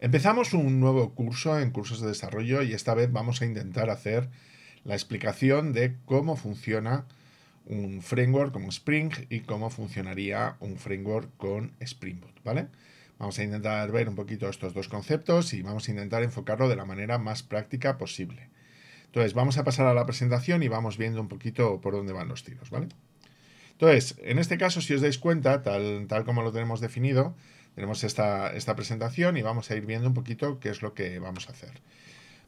Empezamos un nuevo curso en cursos de desarrollo y esta vez vamos a intentar hacer la explicación de cómo funciona un framework como Spring y cómo funcionaría un framework con Spring Boot, ¿vale? Vamos a intentar ver un poquito estos dos conceptos y vamos a intentar enfocarlo de la manera más práctica posible. Entonces, vamos a pasar a la presentación y vamos viendo un poquito por dónde van los tiros, ¿vale? Entonces, en este caso, si os dais cuenta, tal, tal como lo tenemos definido, tenemos esta, esta presentación y vamos a ir viendo un poquito qué es lo que vamos a hacer.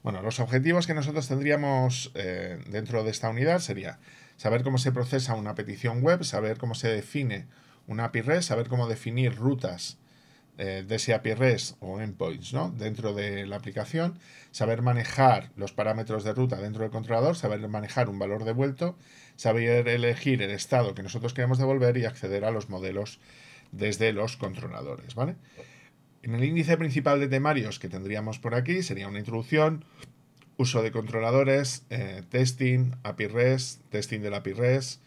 Bueno, los objetivos que nosotros tendríamos eh, dentro de esta unidad sería saber cómo se procesa una petición web, saber cómo se define una API REST, saber cómo definir rutas eh, de ese API REST o endpoints ¿no? dentro de la aplicación, saber manejar los parámetros de ruta dentro del controlador, saber manejar un valor devuelto, saber elegir el estado que nosotros queremos devolver y acceder a los modelos desde los controladores, ¿vale? En el índice principal de temarios que tendríamos por aquí sería una introducción, uso de controladores, eh, testing, API REST, testing del API REST,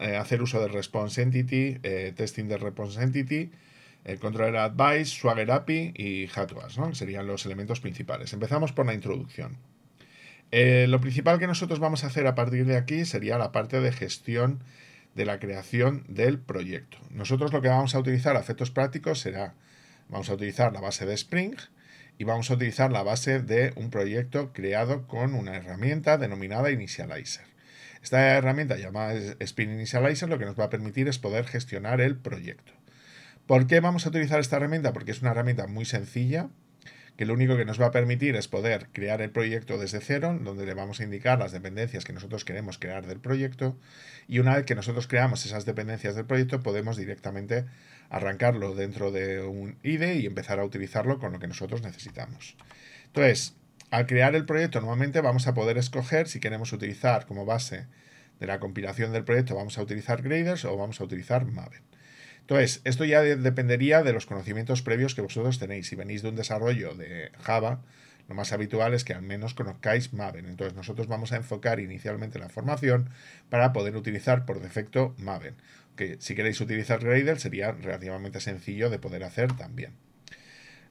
eh, hacer uso de Response Entity, eh, testing de Response Entity, Controller Advice, Swagger API y HatWash, ¿no? serían los elementos principales. Empezamos por la introducción. lo principal que nosotros vamos a hacer a partir de aquí sería la parte de gestión de la creación del proyecto. Nosotros lo que vamos a utilizar a efectos prácticos será, vamos a utilizar la base de Spring y vamos a utilizar la base de un proyecto creado con una herramienta denominada Initializer. Esta herramienta llamada Spring Initializer lo que nos va a permitir es poder gestionar el proyecto. ¿Por qué vamos a utilizar esta herramienta? Porque es una herramienta muy sencilla, que lo único que nos va a permitir es poder crear el proyecto desde cero, donde le vamos a indicar las dependencias que nosotros queremos crear del proyecto y una vez que nosotros creamos esas dependencias del proyecto podemos directamente arrancarlo dentro de un IDE y empezar a utilizarlo con lo que nosotros necesitamos. Entonces, al crear el proyecto normalmente vamos a poder escoger si queremos utilizar como base de la compilación del proyecto vamos a utilizar Graders o vamos a utilizar Maven. Entonces, esto ya dependería de los conocimientos previos que vosotros tenéis. Si venís de un desarrollo de Java, lo más habitual es que al menos conozcáis Maven. Entonces, nosotros vamos a enfocar inicialmente la formación para poder utilizar por defecto Maven. Que si queréis utilizar Gradle sería relativamente sencillo de poder hacer también.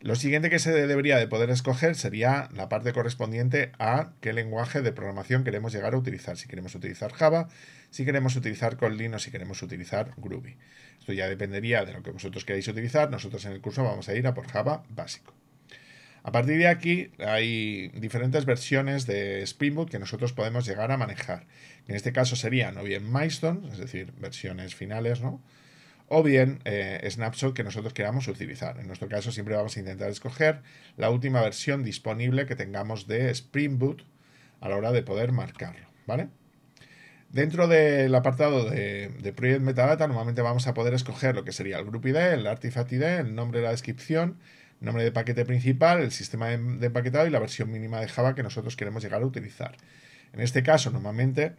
Lo siguiente que se debería de poder escoger sería la parte correspondiente a qué lenguaje de programación queremos llegar a utilizar. Si queremos utilizar Java, si queremos utilizar Kotlin o si queremos utilizar Groovy. Esto ya dependería de lo que vosotros queráis utilizar. Nosotros en el curso vamos a ir a por Java básico. A partir de aquí hay diferentes versiones de Spring Boot que nosotros podemos llegar a manejar. En este caso serían o bien Milestone, es decir, versiones finales, ¿no? O bien eh, Snapshot que nosotros queramos utilizar. En nuestro caso siempre vamos a intentar escoger la última versión disponible que tengamos de Spring Boot a la hora de poder marcarlo, ¿vale? Dentro del apartado de, Project Metadata, normalmente vamos a poder escoger lo que sería el Group ID, el Artifact ID, el nombre de la descripción, nombre de paquete principal, el sistema de, de empaquetado y la versión mínima de Java que nosotros queremos llegar a utilizar. En este caso, normalmente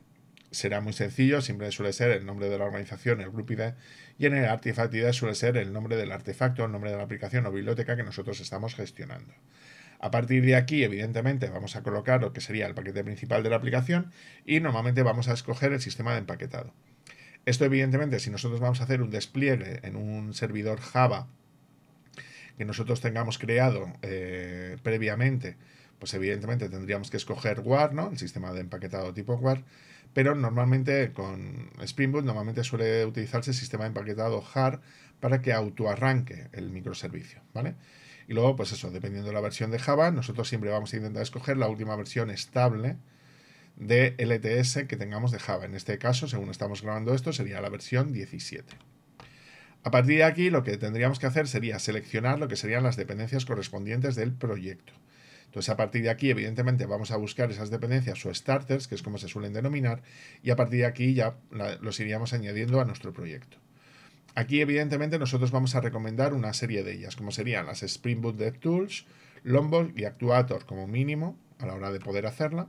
será muy sencillo, siempre suele ser el nombre de la organización, el Group ID, y en el Artifact ID suele ser el nombre del artefacto, el nombre de la aplicación o biblioteca que nosotros estamos gestionando. A partir de aquí, evidentemente, vamos a colocar lo que sería el paquete principal de la aplicación y normalmente vamos a escoger el sistema de empaquetado. Esto, evidentemente, si nosotros vamos a hacer un despliegue en un servidor Java que nosotros tengamos creado eh, previamente, pues evidentemente tendríamos que escoger WAR, ¿no? el sistema de empaquetado tipo WAR, pero normalmente con Spring Boot normalmente suele utilizarse el sistema de empaquetado JAR para que autoarranque el microservicio, ¿vale? Y luego, pues eso, dependiendo de la versión de Java, nosotros siempre vamos a intentar escoger la última versión estable de LTS que tengamos de Java. En este caso, según estamos grabando esto, sería la versión 17. A partir de aquí, lo que tendríamos que hacer sería seleccionar lo que serían las dependencias correspondientes del proyecto. Entonces, a partir de aquí, evidentemente, vamos a buscar esas dependencias o starters, que es como se suelen denominar, y a partir de aquí ya los iríamos añadiendo a nuestro proyecto. Aquí, evidentemente, nosotros vamos a recomendar una serie de ellas, como serían las Spring Boot DevTools, Longboard y Actuator como mínimo a la hora de poder hacerla.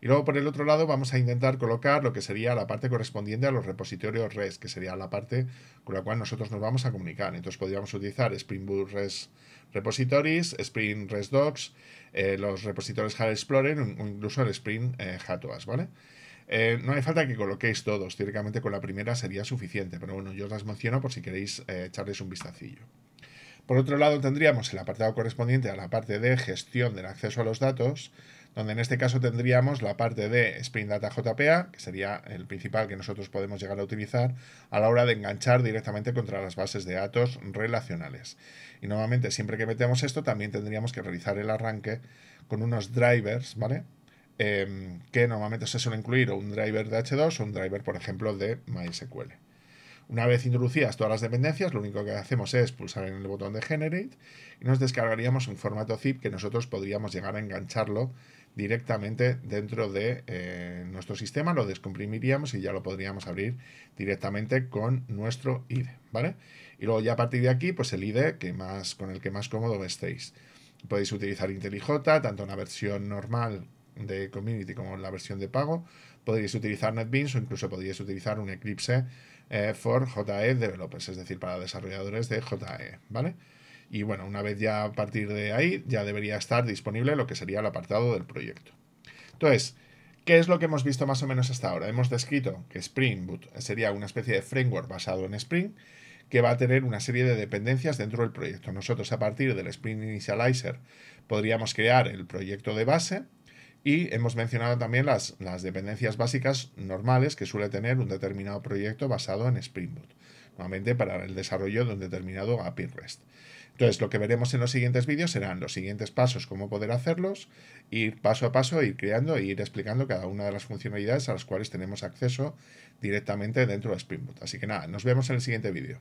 Y luego por el otro lado vamos a intentar colocar lo que sería la parte correspondiente a los repositorios REST, que sería la parte con la cual nosotros nos vamos a comunicar. Entonces podríamos utilizar Spring Boot REST Repositories, Spring REST Docs, eh, los repositorios Hard Explorer o incluso el Spring eh, ¿vale? Eh, no hay falta que coloquéis todos, teóricamente con la primera sería suficiente, pero bueno, yo os las menciono por si queréis eh, echarles un vistacillo. Por otro lado, tendríamos el apartado correspondiente a la parte de gestión del acceso a los datos, donde en este caso tendríamos la parte de Spring Data JPA, que sería el principal que nosotros podemos llegar a utilizar a la hora de enganchar directamente contra las bases de datos relacionales. Y nuevamente, siempre que metemos esto, también tendríamos que realizar el arranque con unos drivers, ¿vale? Em, que normalmente se suele incluir un driver de H2 o un driver, por ejemplo, de MySQL. Una vez introducidas todas las dependencias, lo único que hacemos es pulsar en el botón de Generate y nos descargaríamos un formato zip que nosotros podríamos llegar a engancharlo directamente dentro de eh, nuestro sistema, lo descomprimiríamos y ya lo podríamos abrir directamente con nuestro IDE, ¿vale? Y luego ya a partir de aquí, pues el IDE que más, con el que más cómodo estéis. Podéis utilizar IntelliJ, tanto en la versión normal de Community como en la versión de pago. Podríais utilizar NetBeans o incluso podríais utilizar un Eclipse eh, for JE Developers, es decir, para desarrolladores de JE, ¿vale? Y bueno, una vez ya a partir de ahí, ya debería estar disponible lo que sería el apartado del proyecto. Entonces, ¿qué es lo que hemos visto más o menos hasta ahora? Hemos descrito que Spring Boot sería una especie de framework basado en Spring que va a tener una serie de dependencias dentro del proyecto. Nosotros a partir del Spring Initializer podríamos crear el proyecto de base y hemos mencionado también las, las dependencias básicas normales que suele tener un determinado proyecto basado en Spring Boot, nuevamente para el desarrollo de un determinado API REST. Entonces, lo que veremos en los siguientes vídeos serán los siguientes pasos, cómo poder hacerlos, ir paso a paso, ir creando e ir explicando cada una de las funcionalidades a las cuales tenemos acceso directamente dentro de Spring Boot. Así que nada, nos vemos en el siguiente vídeo.